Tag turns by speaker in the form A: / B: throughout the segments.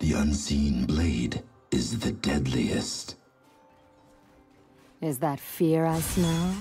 A: The unseen blade is the deadliest.
B: Is that fear I smell?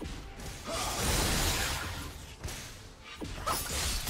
C: Blue team is slain the dragon. Killing Unstoppable.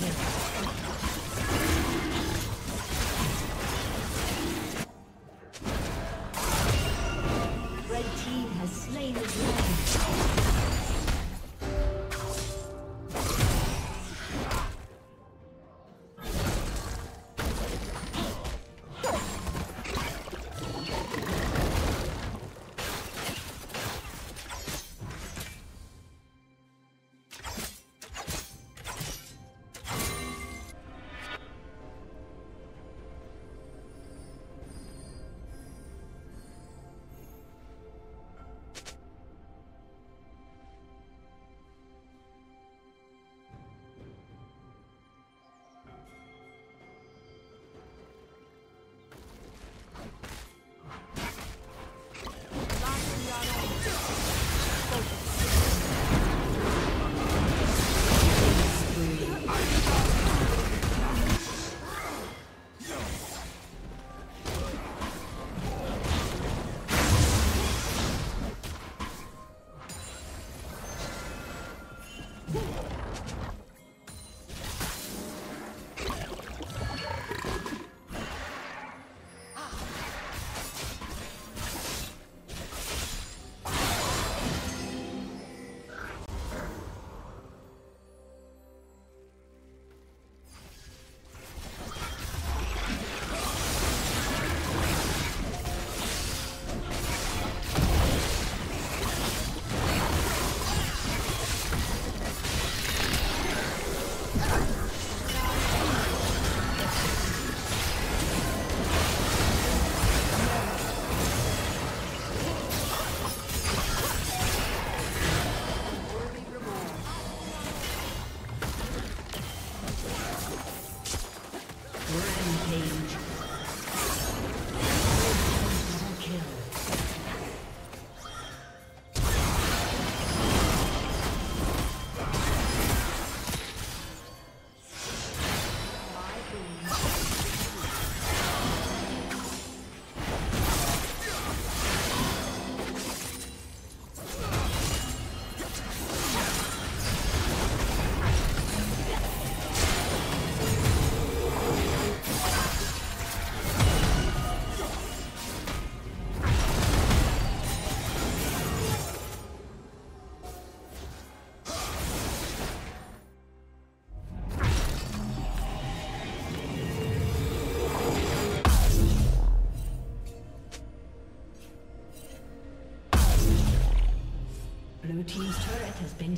C: kill.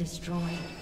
C: Team's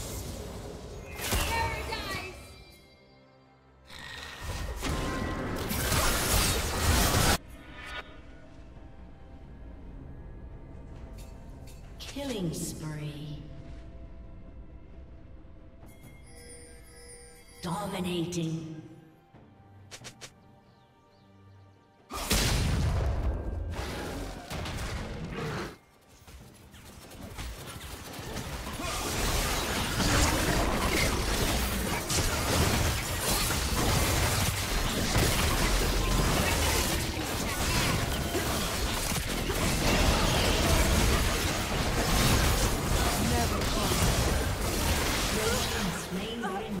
C: Slain.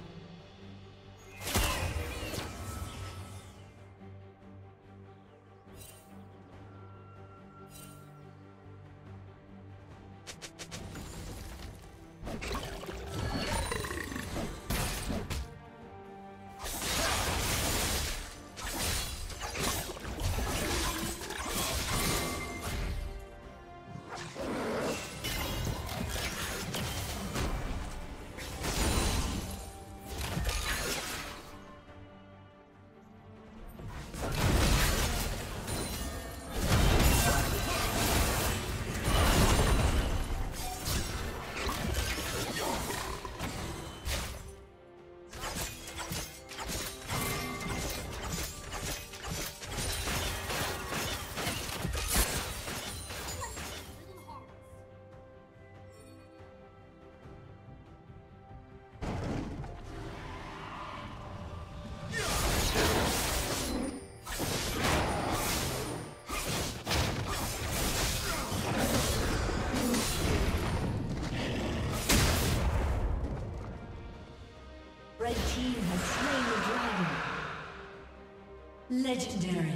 C: Legendary.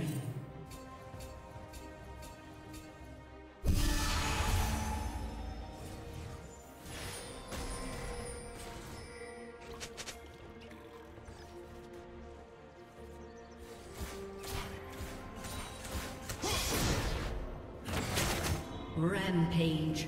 C: Rampage.